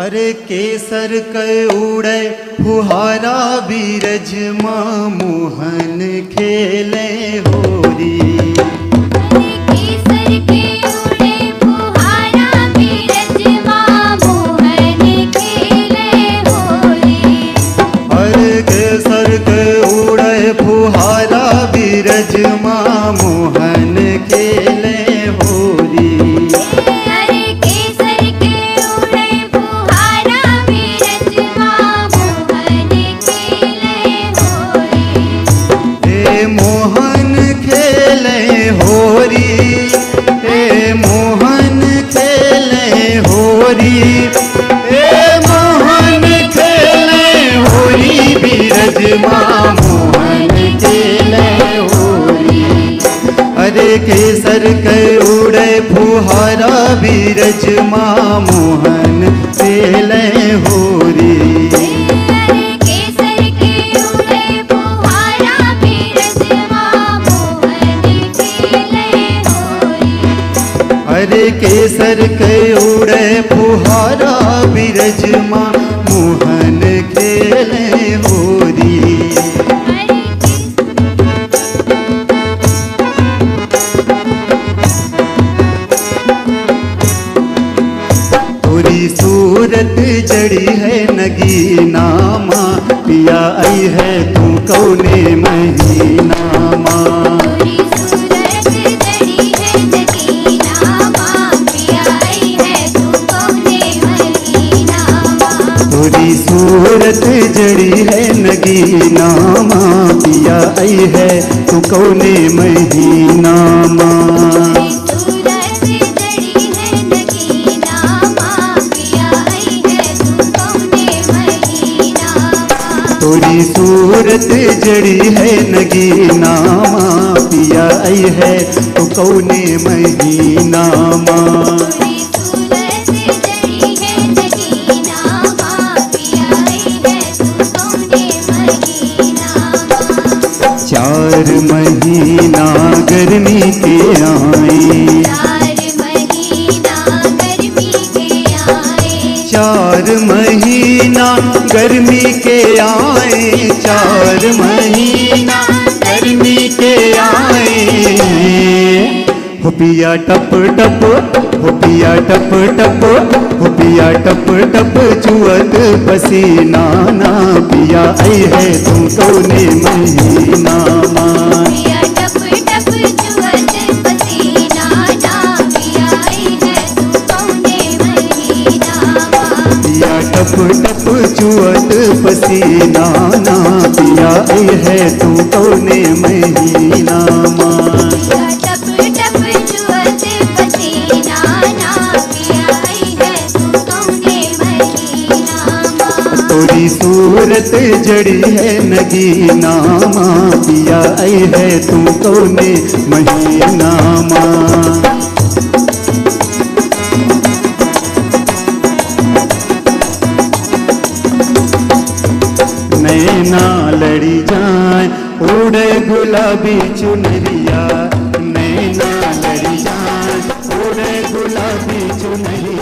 अरे केसर के उड़े फुहारा बीरज माँ मोहन खेले होरी। केसर के उड़े फुहारा बीरज माँ मोहन खेले होरी। मोहन खेले होरी अरे केसर के उड़े फुहारा बीरज माँ मोहन खेले होरी। अरे केसर के उड़े फुहारा बीरज सूरत जड़ी है नगीना माँ पिया आई है तू कौने महीना माँ। पूरी सूरत जड़ी है नगीना माँ पिया आई है तू कौने महीना माँ। तोरी सूरत जड़ी है नगीना माँ पिया आई है तो कौने महीना माँ। पूरी सूरत जड़ी है नगीना माँ पिया है कौने महीना माँ। चार महीना गर्मी के आए। चार महीना गर्मी के आए, चार महीना गर्मी के आए। हो पिया टप टप, हो पिया टप टप, हो पिया टप टप चुअत पसीना ना पिया। आई है तुम कौने महीना टप टप है तू पसीना ना पिया है तू कौने महीना माँ? तोरी सूरत जड़ी है नगीना माँ, पिया है तू कौने महीना माँ? नैना लड़ी जाए उड़े गुलाबी चुनरिया। नैना लड़ी जाए उड़े गुलाबी चुनरिया।